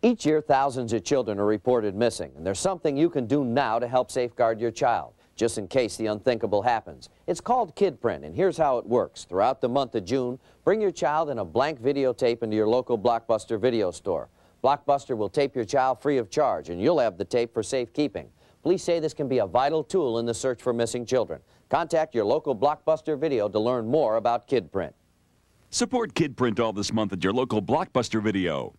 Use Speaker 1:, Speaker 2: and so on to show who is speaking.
Speaker 1: Each year, thousands of children are reported missing, and there's something you can do now to help safeguard your child, just in case the unthinkable happens. It's called KidPrint, and here's how it works. Throughout the month of June, bring your child and a blank videotape into your local Blockbuster video store. Blockbuster will tape your child free of charge, and you'll have the tape for safekeeping. Police say this can be a vital tool in the search for missing children. Contact your local Blockbuster Video to learn more about KidPrint.
Speaker 2: Support KidPrint all this month at your local Blockbuster Video.